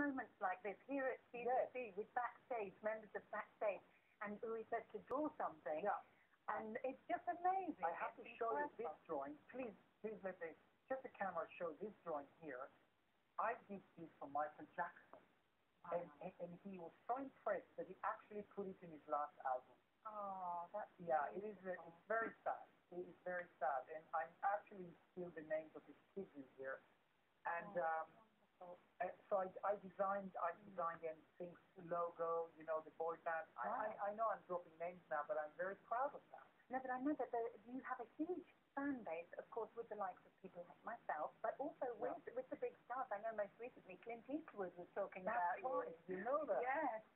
moments like this here at Yes. with backstage, members of backstage, and we said to draw something, Yeah. and it's just amazing. I have to It's show you this drawing. Please, please let the just the camera show this drawing here. I did this for Michael Jackson, and, Wow. and, and he was so impressed that he actually put it in his last album. Oh, that's Yeah, it is. uh. It's very sad. It is very sad, and I'm actually still the names of his kids here. And Oh, um, wonderful. uh, so I, I designed, I designed and things logo, you know, the boy band. I, I, I know I'm dropping names now, but I'm very proud of that. No, but I know that the, you have a huge fan base, of course, with the likes of people like myself, but also with with the big stars. I know most recently Clint Eastwood was talking That's about you. You know that. Yes.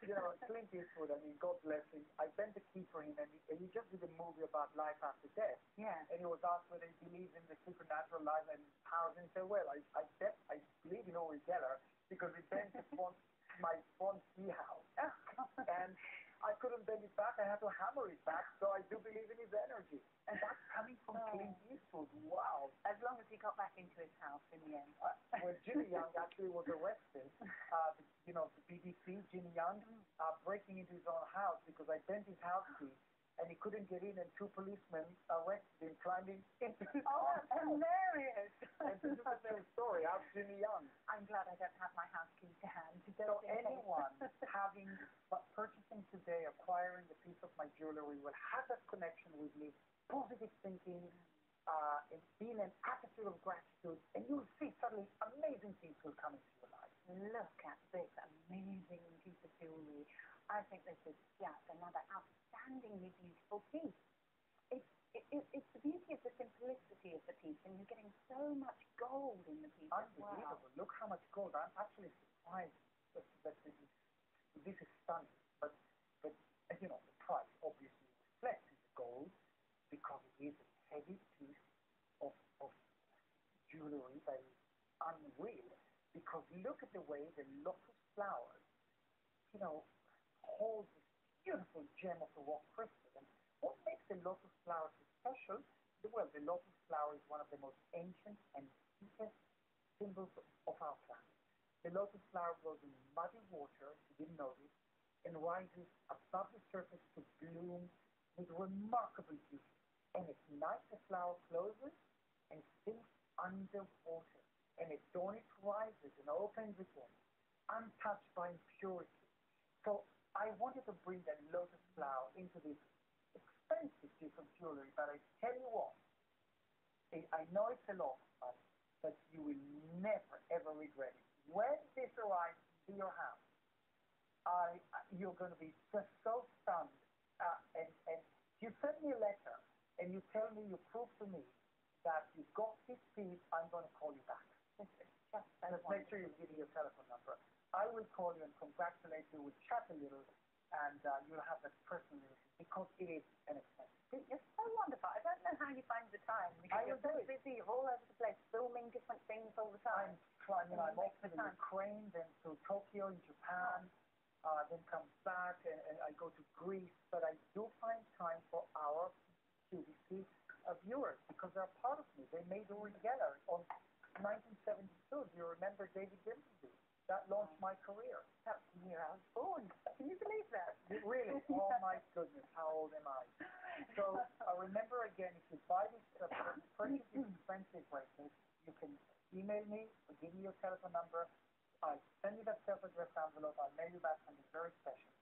You know, Clint Eastwood, I mean, God bless him. I bent the key for him, and he, and he just did a movie about life after death. yeah. And he was asked whether he believes in the supernatural life and powers, and he said, well, I, I, bet, I believe in Uri Geller because he bent the my front key house. Oh, and I couldn't bend it back. I had to hammer it back, so I do believe in his energy. And that's coming from Oh. Clint Eastwood. Wow. As long as he got back into his house in the end. Uh, when Jimmy Young actually was arrested, uh, you know, the BBC, Jimmy Young, uh, breaking into his own house because I bent his house key and he couldn't get in and two policemen arrested him climbing into his Oh, that's hilarious. And this is a true story. How's Jimmy Young? I'm glad I don't have my house key to hand. So anyone having, but purchasing today, acquiring a piece of my jewelry will have that connection with me, positive thinking, uh, and being an attitude of gratitude, and you'll see suddenly amazing things will come into your life. Look at this amazing piece of jewelry. I think this is just another outstandingly beautiful piece. It's, it, it, it's the beauty of the simplicity of the piece, and you're getting so much gold in the piece as well. Unbelievable. Look how much gold. I'm actually surprised that, that this, is, this is stunning. But, but you know, the price obviously reflects the gold because it is a heavy piece of, of jewelry that is unreal. Because look at the way the lotus flowers, you know, hold this beautiful gem of the rock crystal. And what makes the lotus flower so special? Well, the lotus flower is one of the most ancient and deepest symbols of our planet. The lotus flower grows in muddy water, if you didn't this, and rises above the surface to bloom with remarkable beauty. And at night the flower closes and sinks underwater. And at dawn it rises and opens again, untouched by impurity. So I wanted to bring that lotus flower into this expensive piece of jewelry, but I tell you what, I know it's a lot, but, but you will never ever regret it. When this arrives to your house, I, I- you're going to be just so stunned. Uh, and, and you send me a letter and you tell me, you prove to me that you got this piece, I'm going to call you back. Just make sure you give me your telephone number. I will call you and congratulate you. We'll chat a little, and uh, you'll have that personal relationship because it is an expense. You're so wonderful. I don't know how you find the time because I you're so busy. You're all over the place, filming different things all the time. I'm you I'm off to. Ukraine, then to Tokyo in Japan, uh, then come back, and, and I go to Greece. But I do find time for our QVC uh, viewers because they're part of me. They made Uri Geller on 1972. Do you remember David Dimbleby? That launched my career. That's the year I was born. Can you believe that? Really? Oh my goodness, how old am I? So uh, remember again, if you buy this uh, purchase this expensive bracelet, you can email me or give me your telephone number. I send you that self-addressed envelope. I'll mail you back something very special.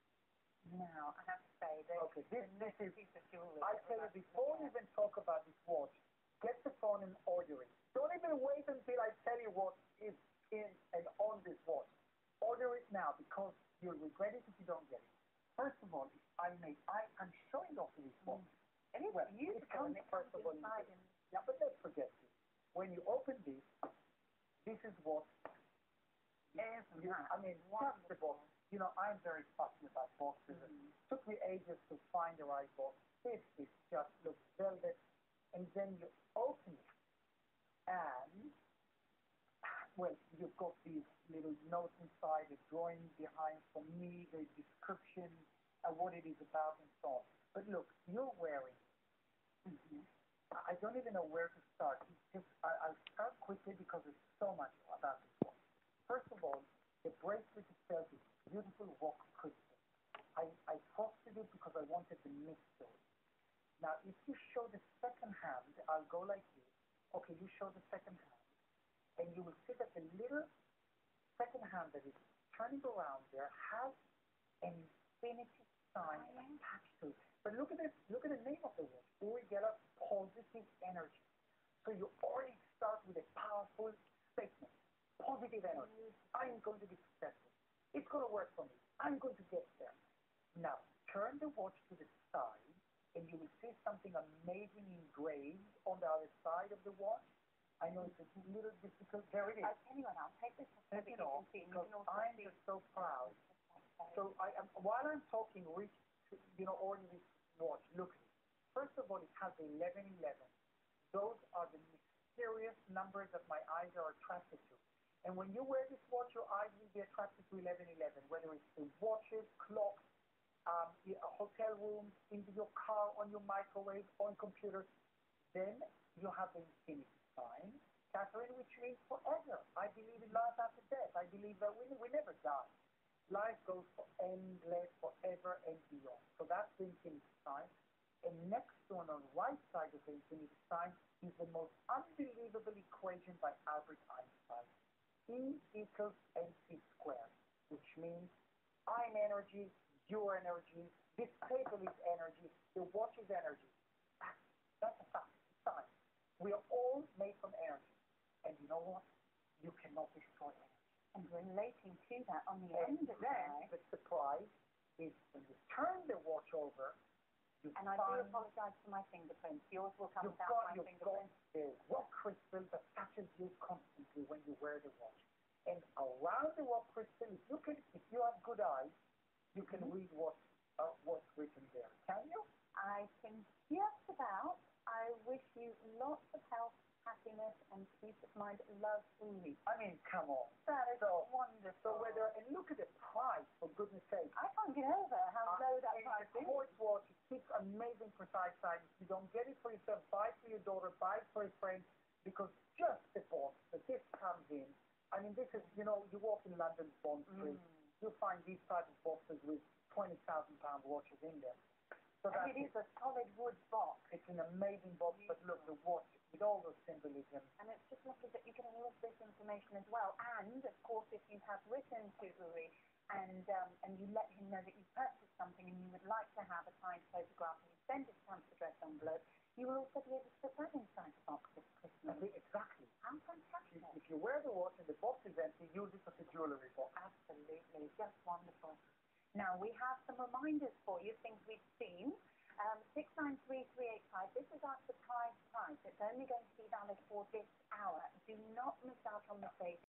Now, I have to say that Okay, this this is. piece of jewelry. I tell you before we even talk about this watch, get the phone and order it. Don't even wait until I tell you what is in and on this watch. Order it now because you'll regret it if you don't get it. First of all, I made I am showing off this watch. And it's Well, beautiful. It comes it first of all Yeah, but let's forget this. When you open this, this is what Isn't you, I mean, just the box. You know, I'm very fussy about boxes. It Mhm. took me ages to find the right box. This is just looks velvet, and then you open it, and well, you've got these little notes inside, a drawing behind for me, the description, and what it is about, and so on. But look, you're wearing. Mm-hmm. I don't even know where to start. Just I, will start quickly because there's so much about this walk. First of all, the bracelet itself is beautiful rock crystal. I, I posted it because I wanted the mystery. Now, if you show the second hand, I'll go like you. Okay, you show the second hand, and you will see that the little second hand that is turning around there has an infinity sign yeah. to. But look at this, look at the name of the watch. Uri Geller, positive energy. So you already start with a powerful statement. Positive energy. I'm going to be successful. It's going to work for me. I'm going to get there. Now, turn the watch to the side, and you will see something amazing engraved on the other side of the watch. I know it's a little difficult. There it is. I tell you what, I'll take this off so that Take it off, can see. And you because I'm just so proud. So, I am, while I'm talking, reach, you know, order this watch. Look. First of all, it has 1111. Those are the mysterious numbers that my eyes are attracted to. And when you wear this watch, your eyes will be attracted to 1111, whether it's in watches, clocks, um, uh, hotel rooms, into your car, on your microwave, on computers. Then you have the infinity sign, Catherine, which means forever. I believe in life after death. I believe that we, we never die. Life goes for endless, forever and beyond. So that's the infinity sign. And next to on the right side of the infinity sign is the most unbelievable equation by Albert Einstein. E equals mc squared, which means I'm energy, you're energy, this table is energy, the watch is energy. That's, that's a fact, science. We are all made from energy. And you know what? You cannot destroy energy. And relating to that on the And end of then the the surprise is when you turn the watch over, you and I do apologise for my fingerprints. Yours will come without got, my you've got fingerprints. the rock crystal that touches you constantly when you wear the watch. And around the rock crystal, if you can, if you have good eyes, you can Mhm. read what uh, what's written there. Can you? I can just about. I wish you lots of health, happiness, and peace of mind. Love, Uri. I mean, come on. That is So- wonderful. So whether and look at the price for goodness sake. I can't get over how Uh, low that price is. quartz watch. It keeps amazing precise time. If you don't get it for yourself, buy it for your daughter, buy it for a friend, because just the box that this comes in. I mean, this is you know, you walk in London Bond Street, Mm. you'll find these type of boxes with twenty thousand pound watches in them. So And it is a solid wood box. It's an amazing box, but look, the watch with all those symbolism. And it's just lovely that you can of this information as well. And of course, if you have written to Uri and um, and you let him know that you've purchased something and you would like to have a signed photograph and you send it stamp address envelope, you will also be able to put that inside the box this Christmas. exactly. How fantastic! if you wear the watch and the box is empty, use it as a jewelry box. Absolutely, just wonderful. Now we have some reminders for you, things we've seen. Um, 693385, this is our surprise price. It's only going to be valid for this hour. Do not miss out on the savings.